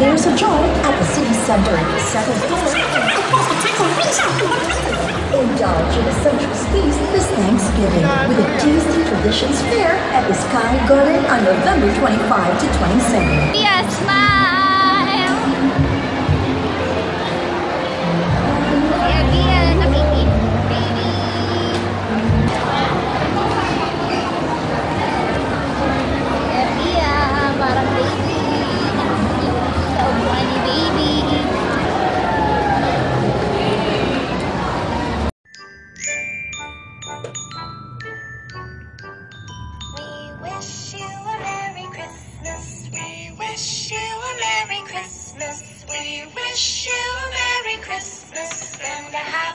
There's a joy at the city center, in the seventh floor. Indulge in sumptuous feast this Thanksgiving with a tasty traditions fair at the Sky Garden on November 25 to 27. Wish you a Merry Christmas. We wish you a Merry Christmas, we wish you a Merry Christmas and a Happy